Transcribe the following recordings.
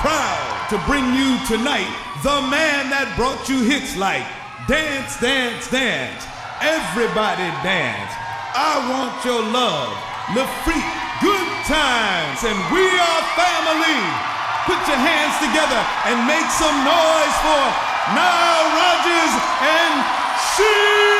Proud to bring you tonight the man that brought you hits like Dance, Dance, Dance, Everybody Dance, I Want Your Love, Freak, Good Times, and We Are Family. Put your hands together and make some noise for Nile Rodgers and Chic.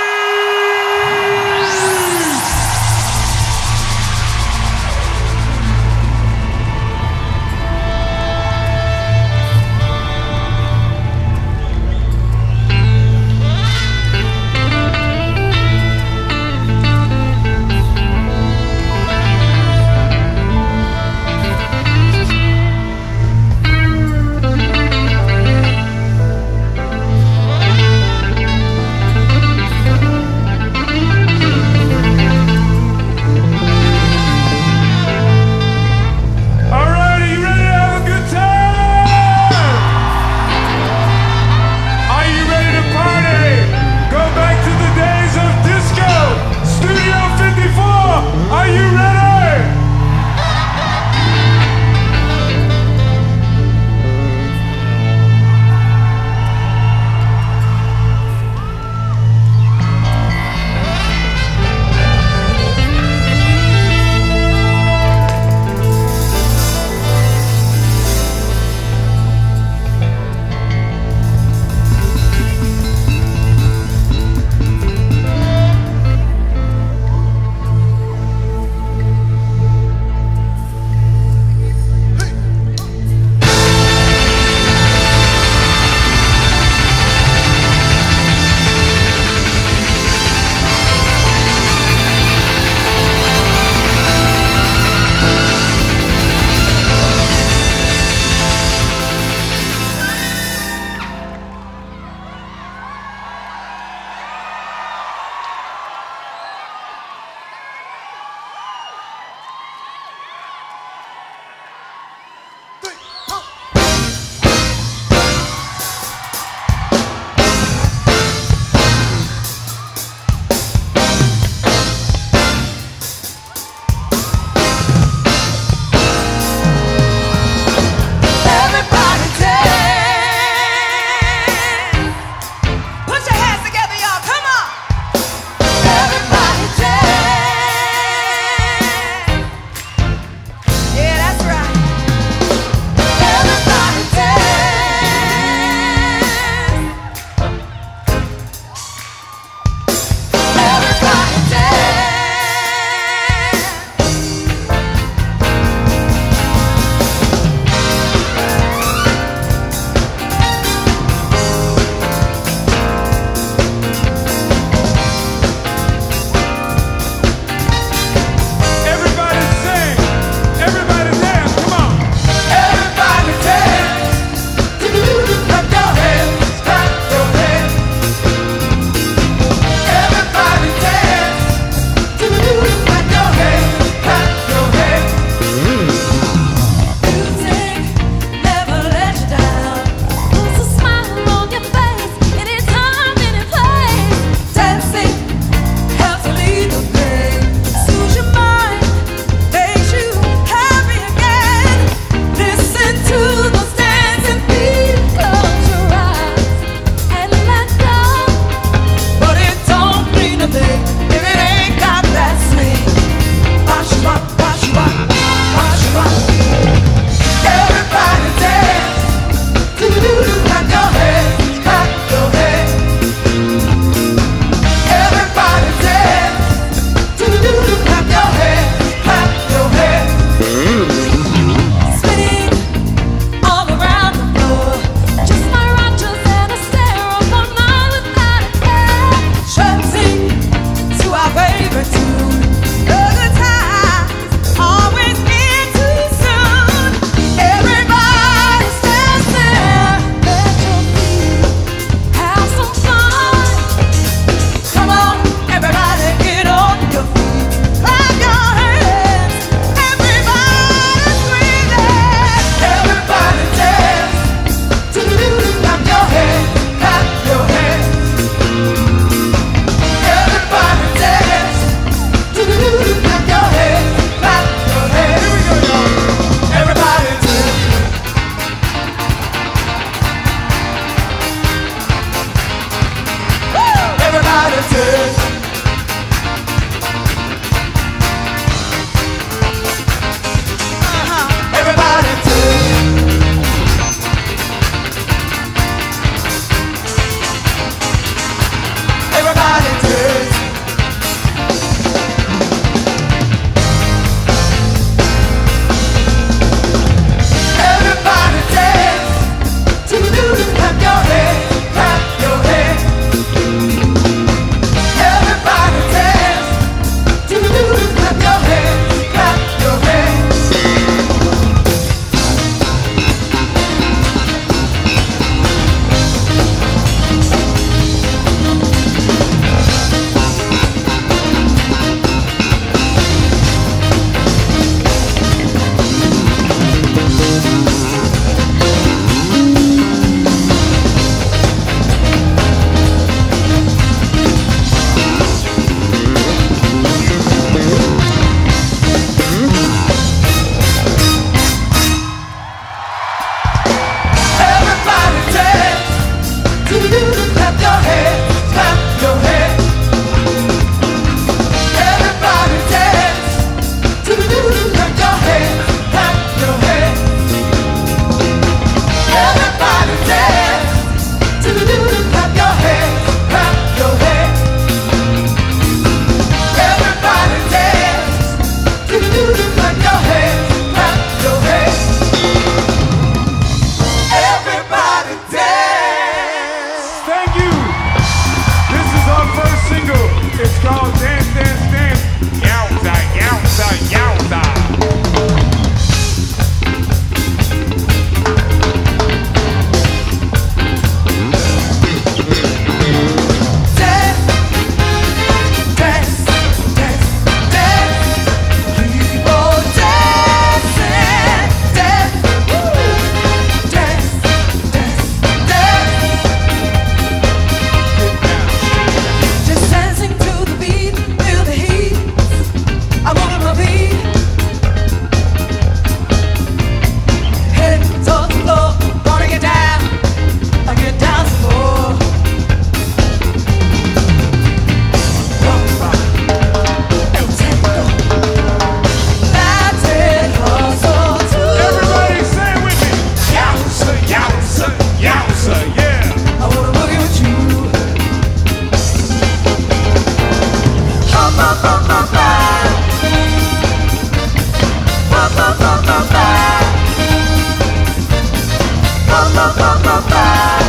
ba ba ba.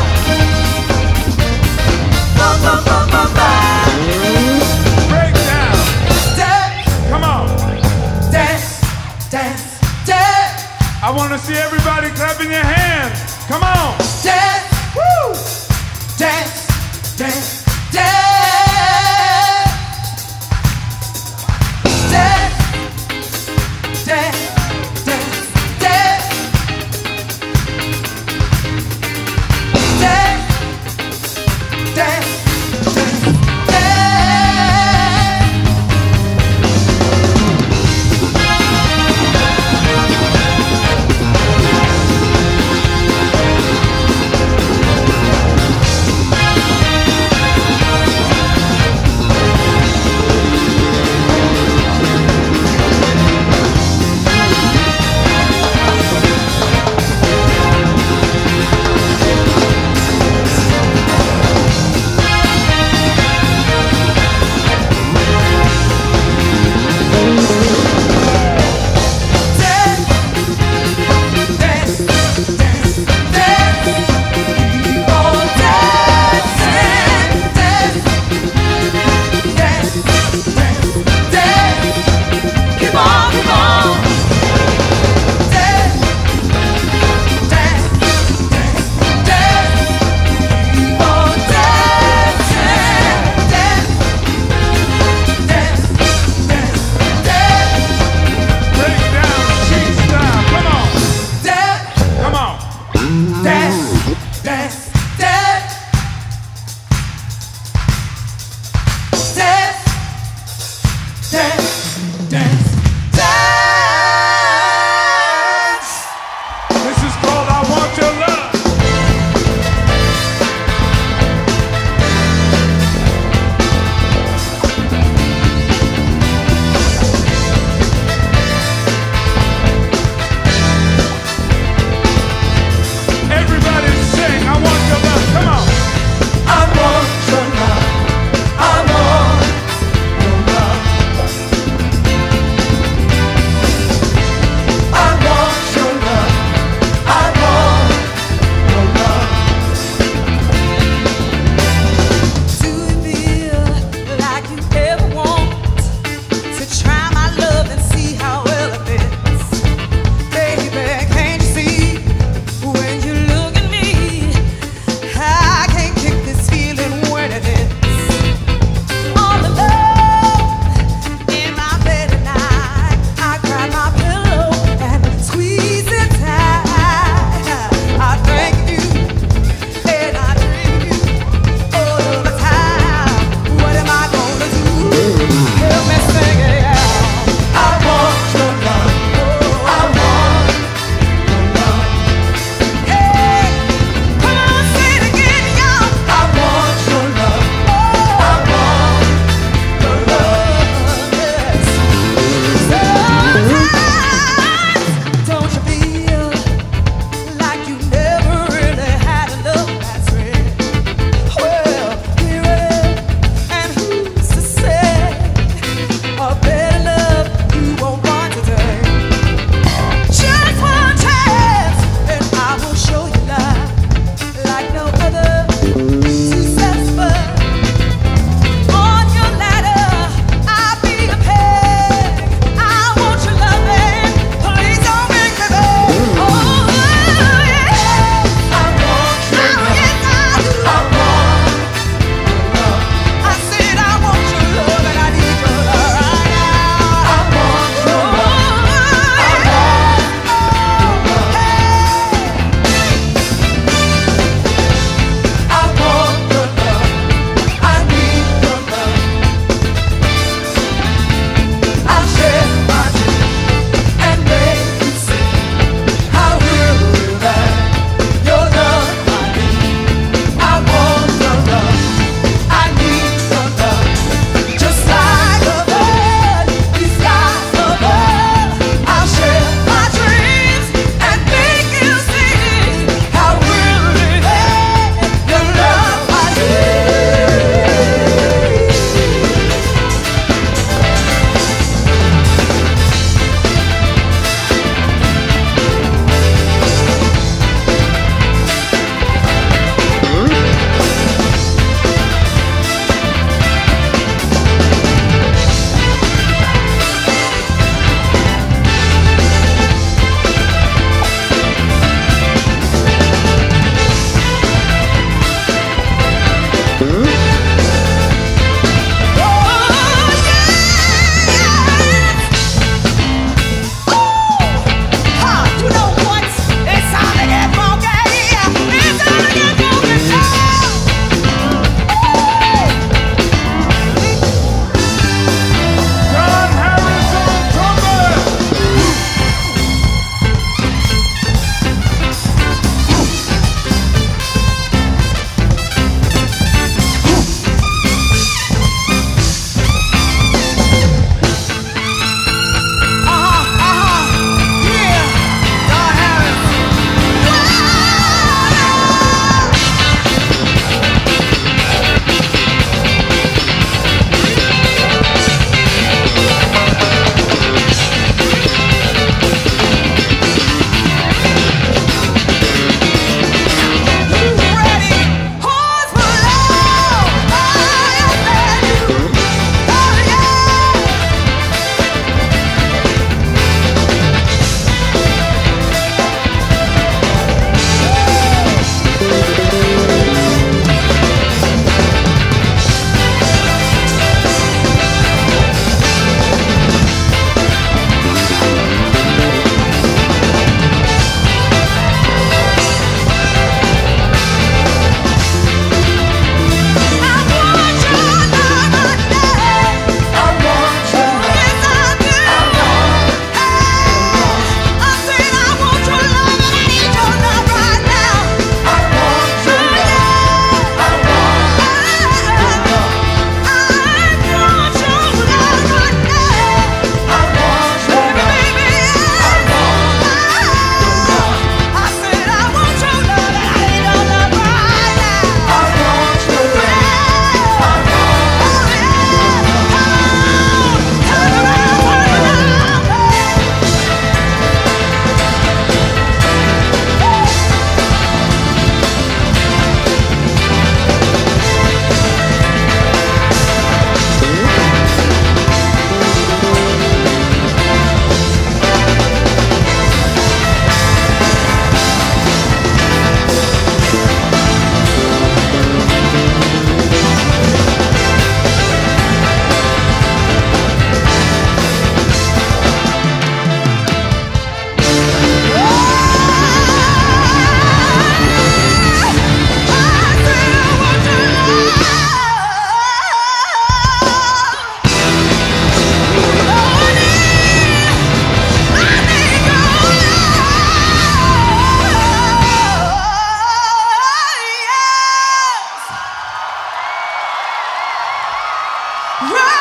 Right.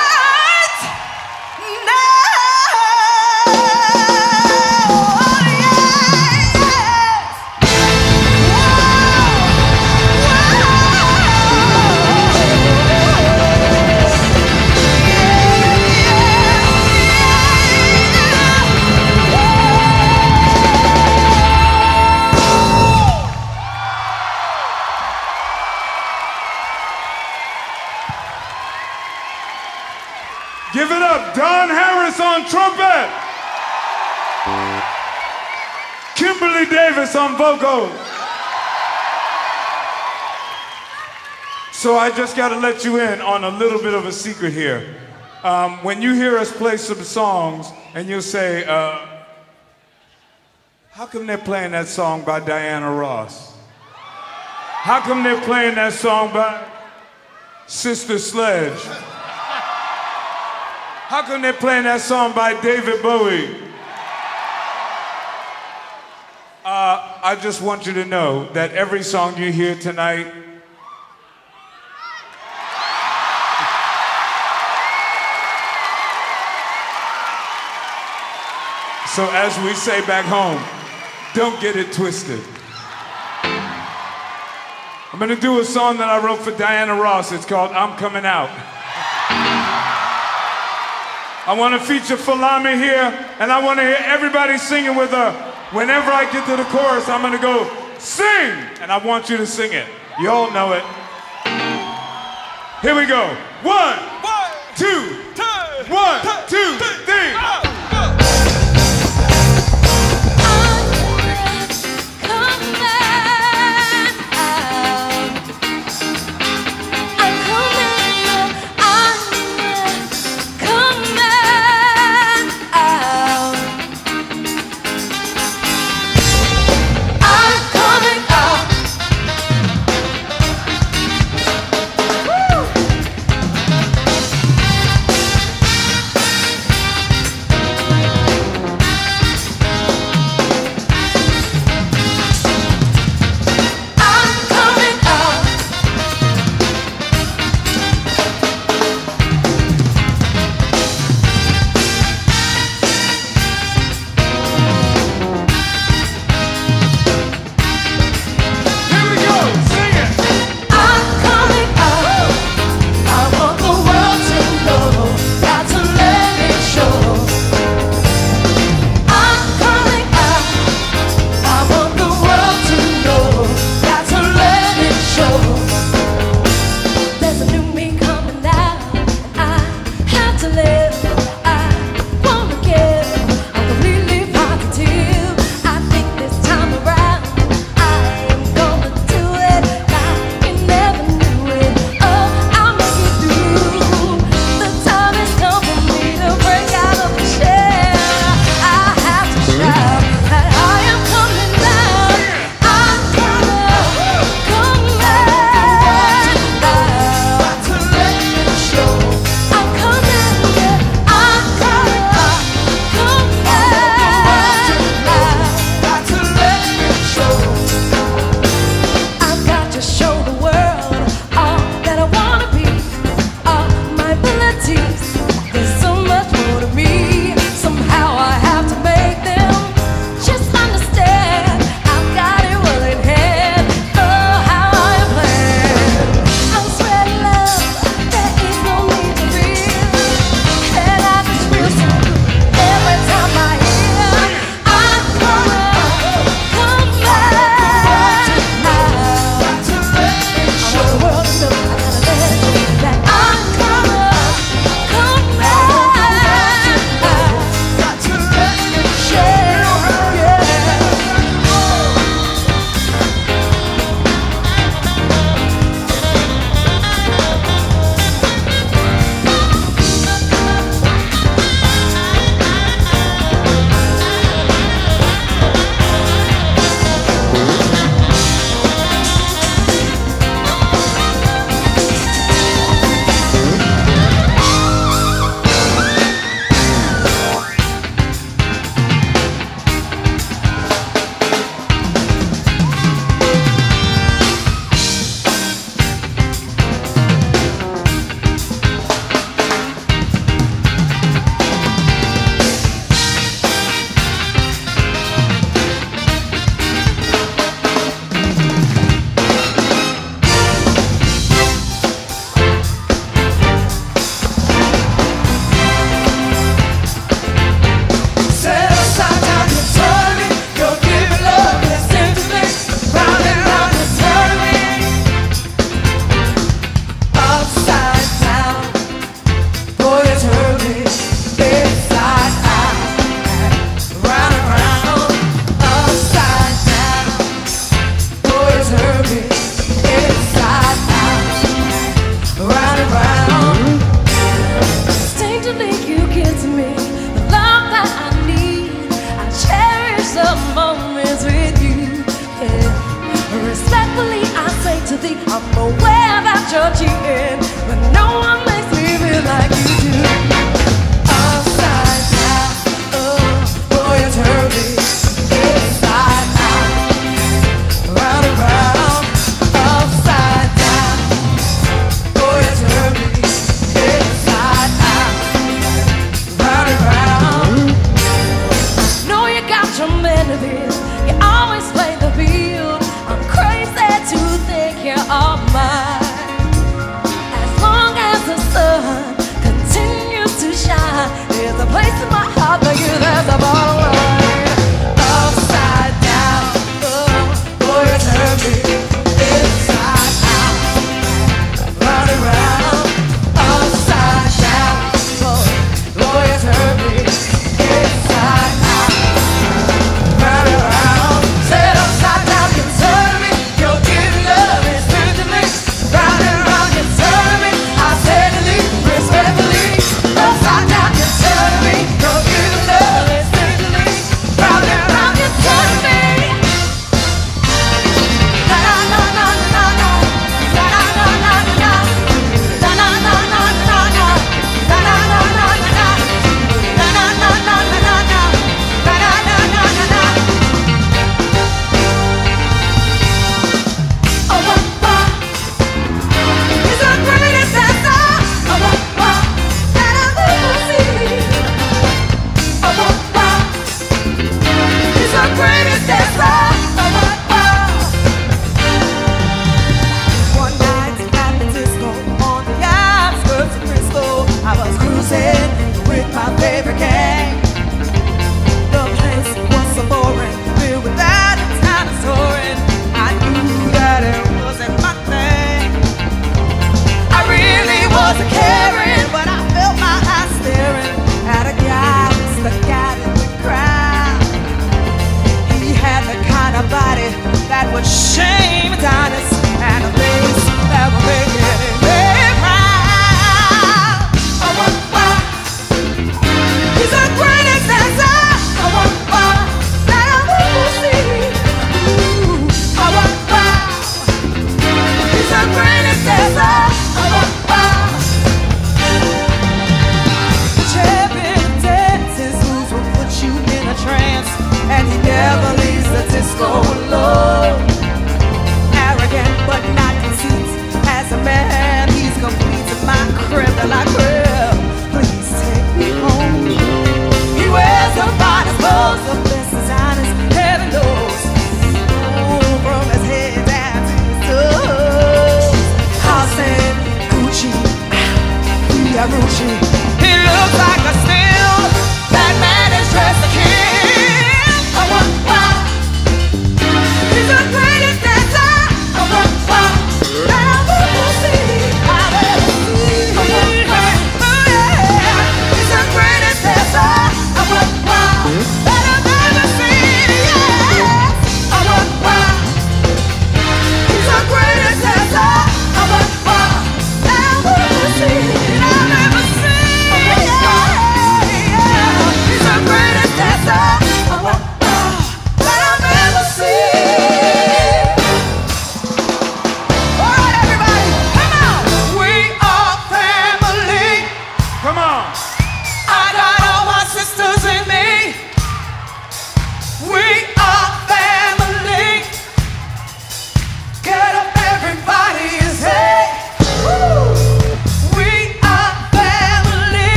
Vocals. So I just got to let you in on a little bit of a secret here. Um, when you hear us play some songs and you'll say, uh, how come they're playing that song by Diana Ross? How come they're playing that song by Sister Sledge? How come they're playing that song by David Bowie? Uh, I just want you to know that every song you hear tonight So, as we say back home, don't get it twisted. I'm gonna do a song that I wrote for Diana Ross. It's called I'm Coming Out. I wanna feature Folami here, and I wanna hear everybody singing with her. Whenever I get to the chorus, I'm gonna go, sing! And I want you to sing it. You all know it. Here we go. One, one two, two, one, two, three.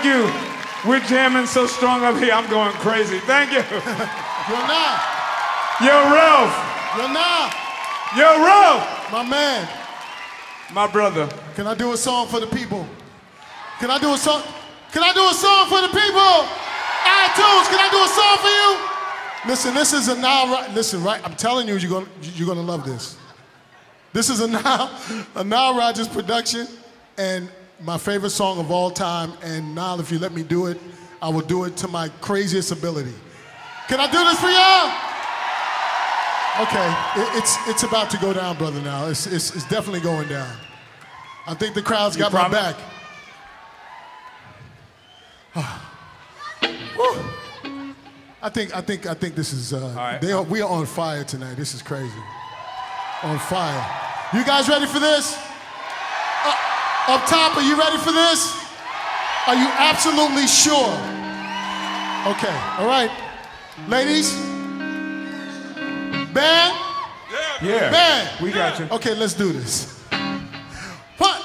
Thank you. We're jamming so strong up here, I'm going crazy. Thank you. You're not. Yo, Ralph. You're not. Yo, Ralph. My man. My brother. Can I do a song for the people? Can I do a song? Can I do a song for the people? iTunes, can I do a song for you? Listen, this is a now. Listen, right? I'm telling you, you're gonna you're gonna love this. This is a now a now Rodgers production, and my favorite song of all time. And now, if you let me do it, I will do it to my craziest ability. Can I do this for y'all? Okay, it- it's it's about to go down, brother. Now it's it's, it's definitely going down. I think the crowd's got my back. I think I think I think this is uh, right. they are, we are on fire tonight. This is crazy. On fire. You guys ready for this? Uh, up top, are you ready for this? Are you absolutely sure? Okay, all right. Ladies, band, Yeah. band. We got you. Okay, let's do this. One,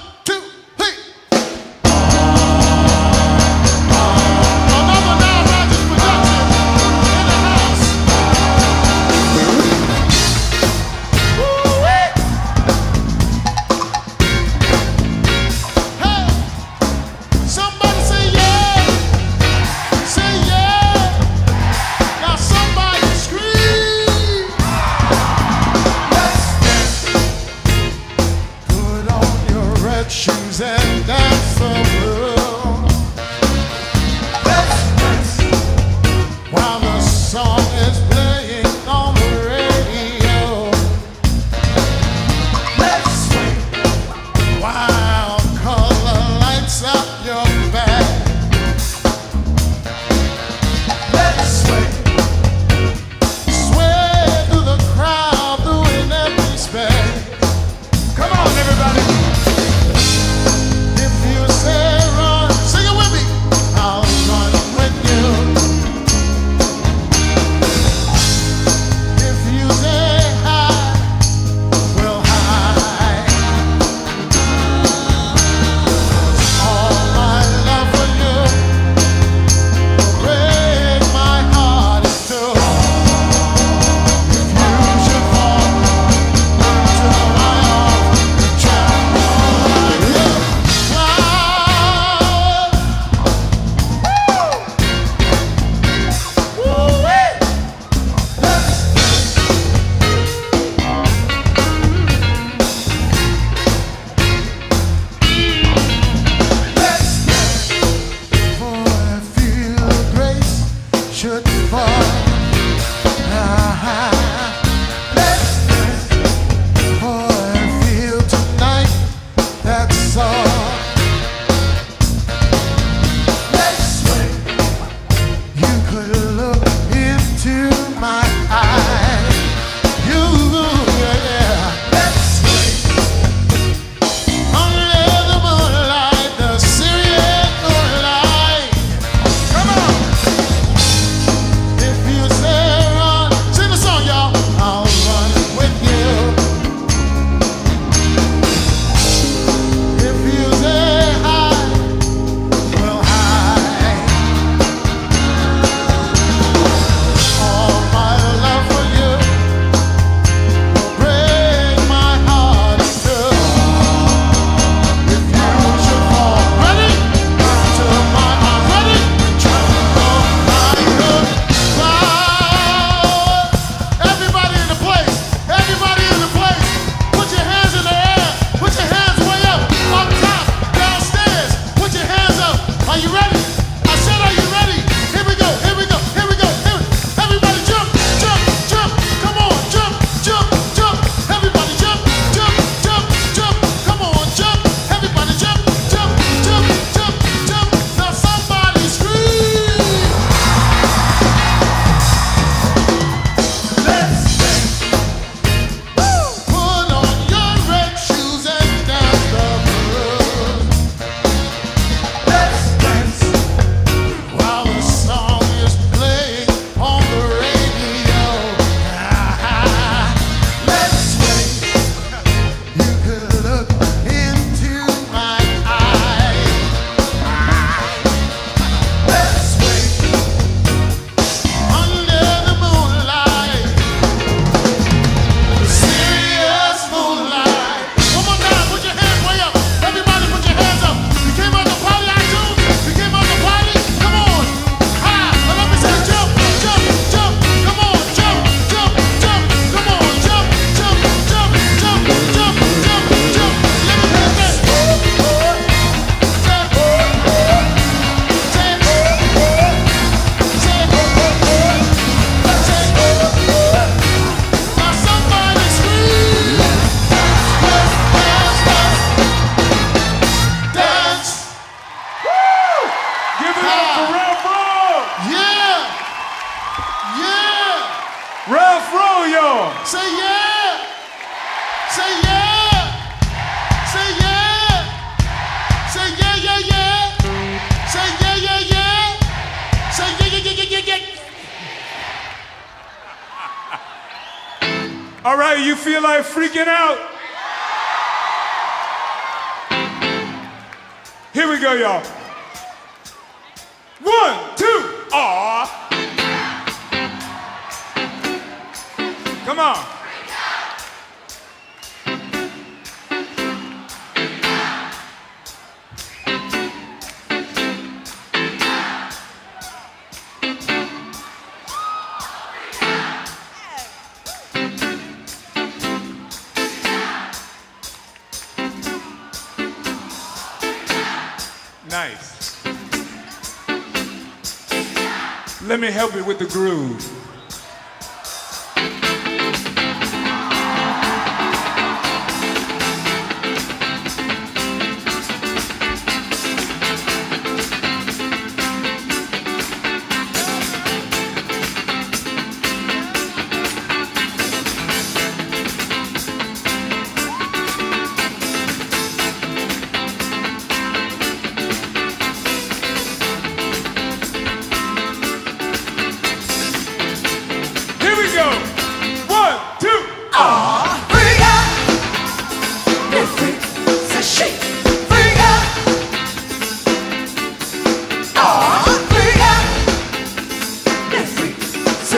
help you with the groove.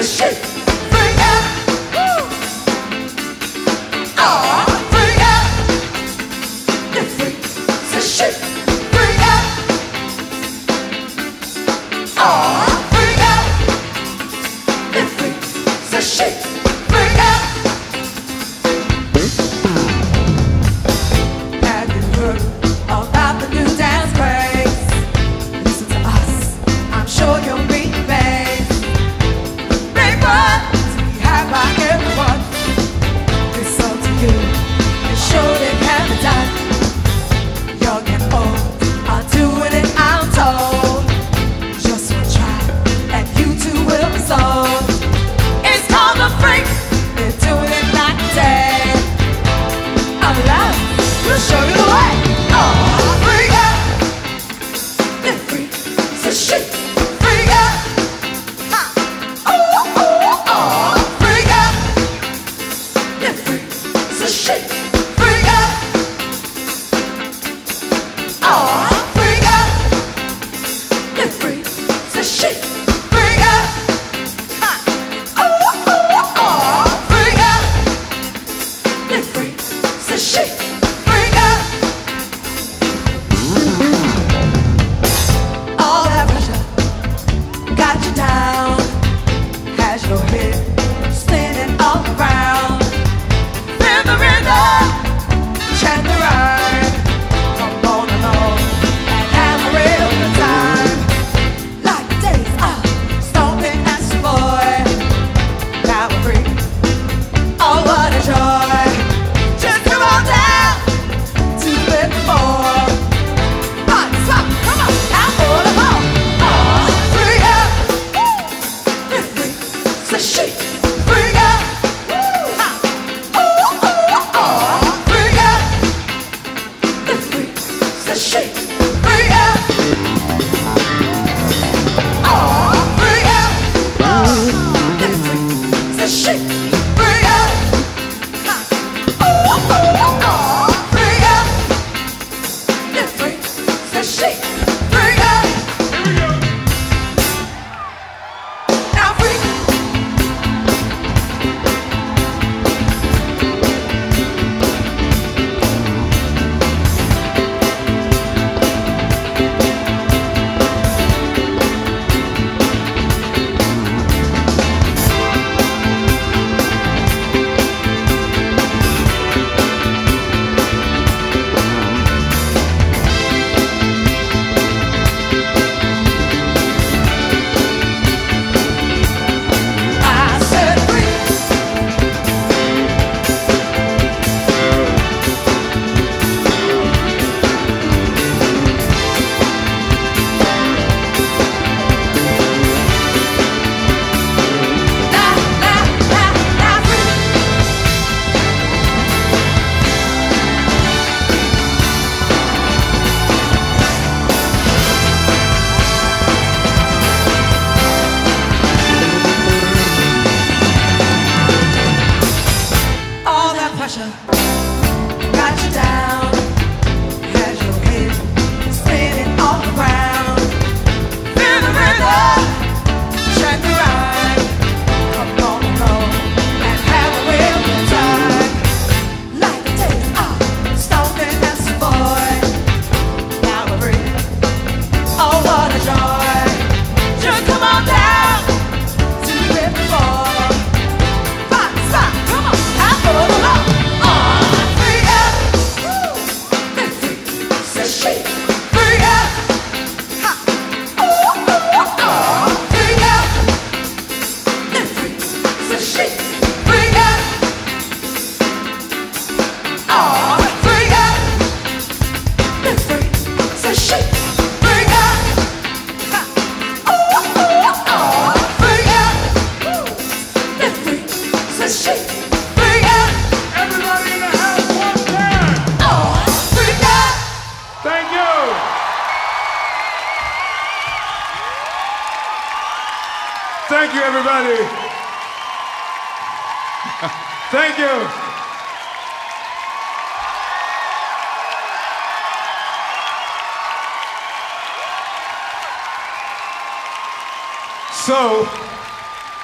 Say shake.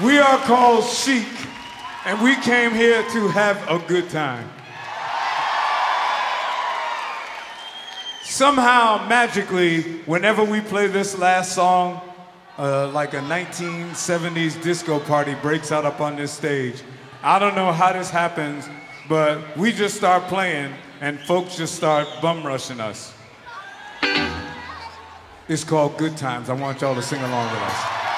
We are called Chic, and we came here to have a good time. Somehow, magically, whenever we play this last song, uh, like a 1970s disco party breaks out up on this stage. I don't know how this happens, but we just start playing and folks just start bum rushing us. It's called Good Times. I want y'all to sing along with us.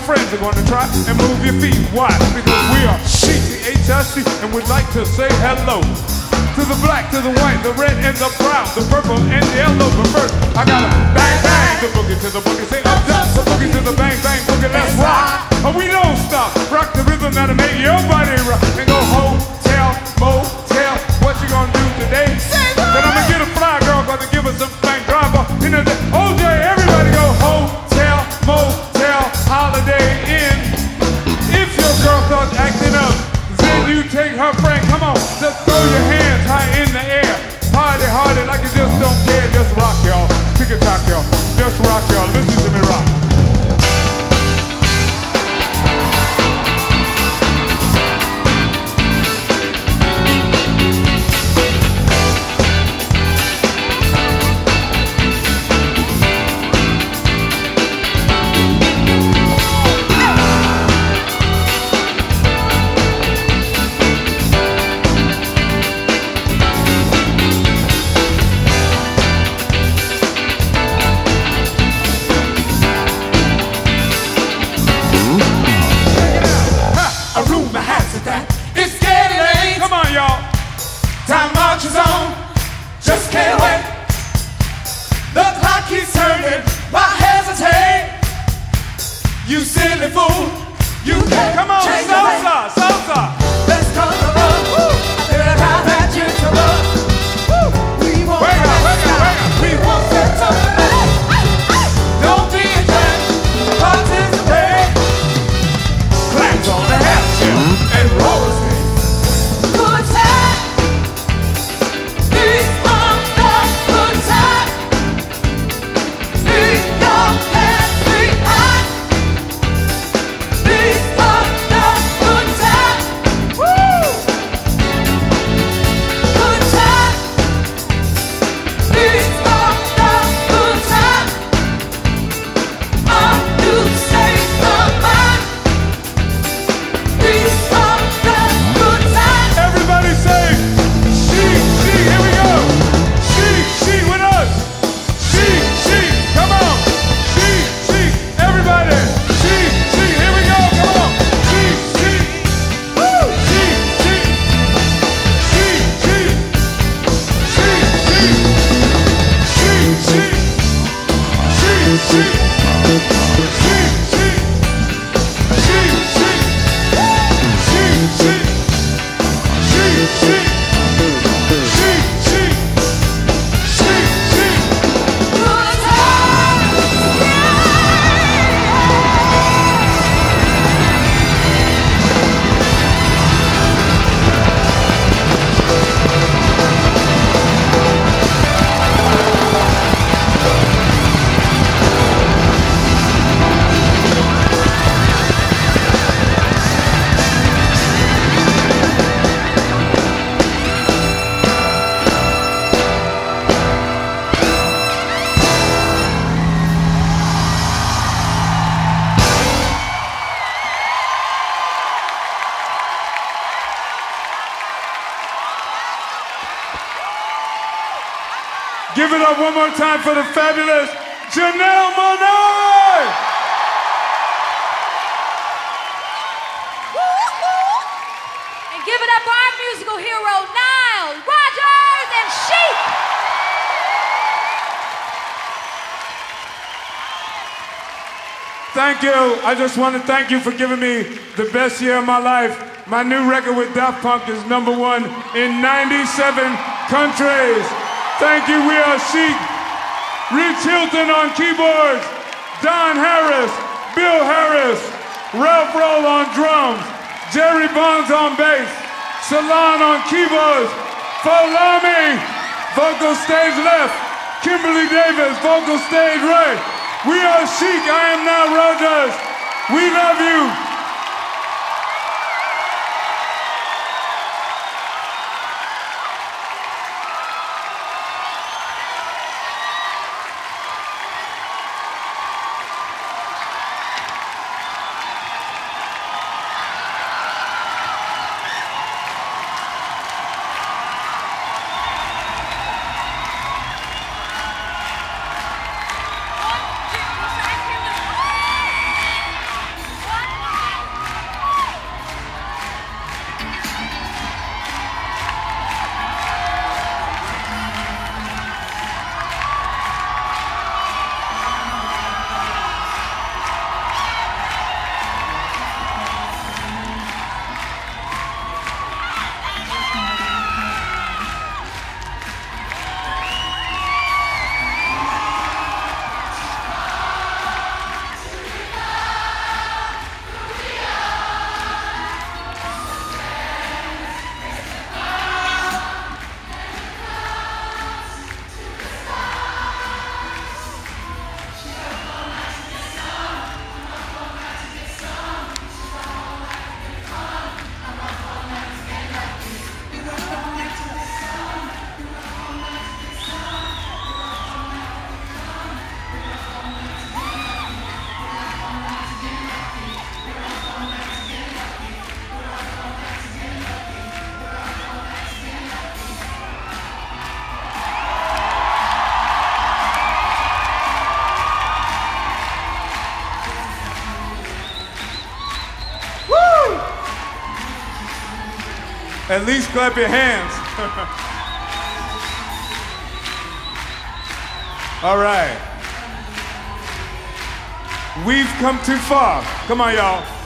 My friends are gonna try and move your feet. Why? Because we are Chic and we'd like to say hello. To the black, to the white, the red and the brown, the purple and the yellow. But first, I gotta bang bang the boogie to the boogie. Say up jump the boogie to the bang bang boogie. Let's rock. And we don't stop. Rock the rhythm that'll make your body rock. And go hotel, motel. Thank you. I just want to thank you for giving me the best year of my life. My new record with Daft Punk is number one in 97 countries. Thank you. We are Chic. Rich Hilton on keyboards. Don Harris. Bill Harris. Ralph Rolle on drums. Jerry Barnes on bass. Salon on keyboards. Folami. Vocal stage left. Kimberly Davis. Vocal stage right. We are Chic. I am Nile Rodgers. We love you. At least clap your hands. All right. We've come too far. Come on, y'all.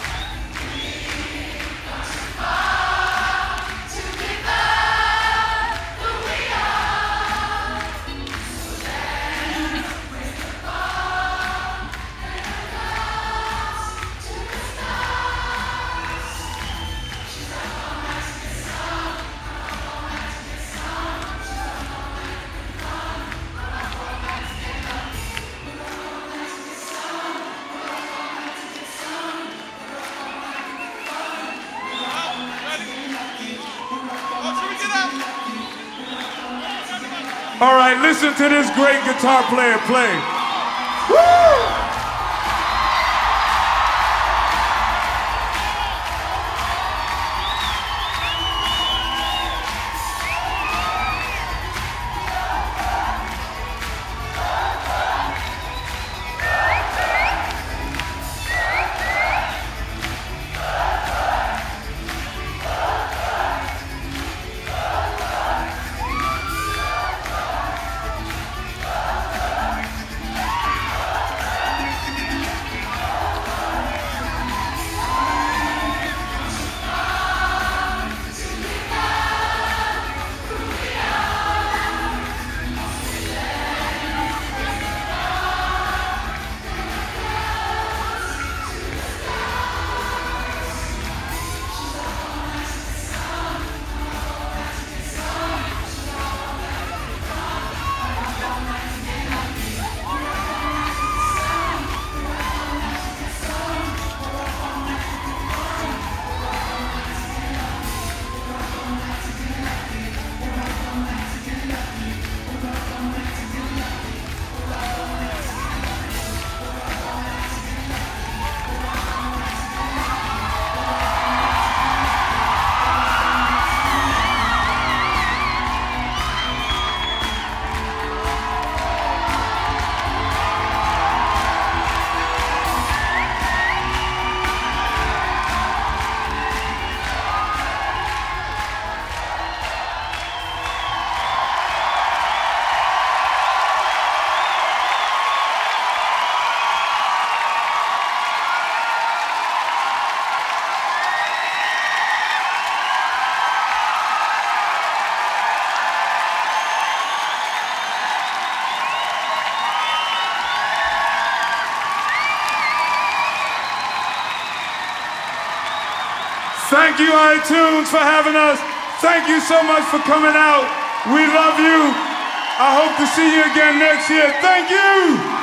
To this great guitar player play. Thank you, iTunes, for having us. Thank you so much for coming out. We love you. I hope to see you again next year. Thank you.